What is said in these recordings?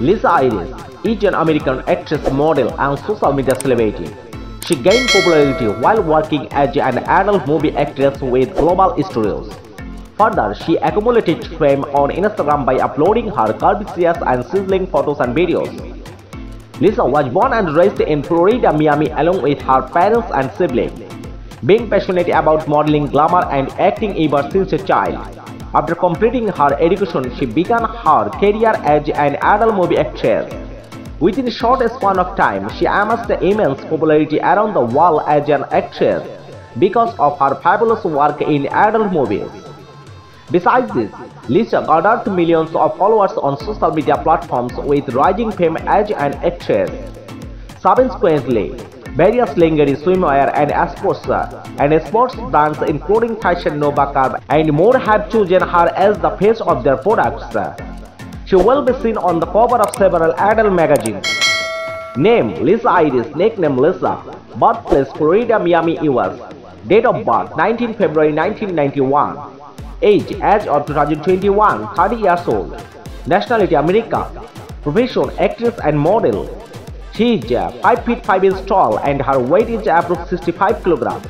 Lissa Aires is an American actress, model, and social media celebrity. She gained popularity while working as an adult movie actress with global studios. Further, she accumulated fame on Instagram by uploading her curvaceous and sizzling photos and videos. Lissa was born and raised in Florida, Miami along with her parents and siblings. Being passionate about modeling, glamour and acting ever since a child. After completing her education, she began her career as an adult movie actress. Within a short span of time, she amassed immense popularity around the world as an actress because of her fabulous work in adult movies. Besides this, Lisa garnered millions of followers on social media platforms with rising fame as an actress. Subsequently, various lingerie, swimwear and sports and sports brands including Fashion Nova Curve and more have chosen her as the face of their products. She will be seen on the cover of several adult magazines. Name Lissa Aires, nickname Lissa. Birthplace Florida, Miami, US. Date of birth 19 February 1991. Age age of 2021, 30 years old. Nationality America. Profession actress and model. She is 5 feet 5 inches tall and her weight is approximately 65 kilograms.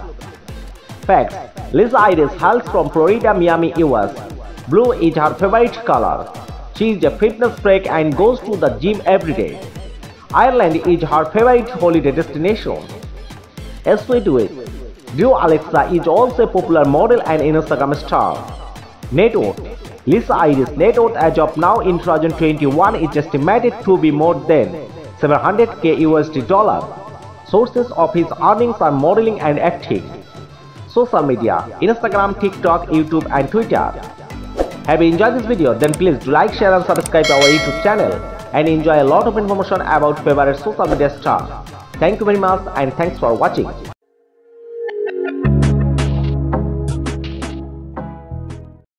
Facts Lissa Aires hails from Florida, Miami, US. Blue is her favorite color. She is a fitness freak and goes to the gym every day. Ireland is her favorite holiday destination. Sweet with Drew Alexa is also a popular model and Instagram star. Net worth Lissa Aires' net worth as of now in 2021 is estimated to be more than 700k USD dollar. Sources of his earnings are modeling and acting. Social media Instagram, TikTok, YouTube and Twitter. Have you enjoyed this video? Then please do like, share and subscribe our YouTube channel and enjoy a lot of information about favorite social media star. Thank you very much and thanks for watching.